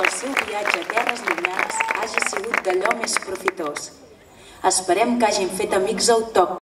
pel seu viatge a terres llunyanes hagi sigut d'allò més profitós. Esperem que hagin fet amics autòctons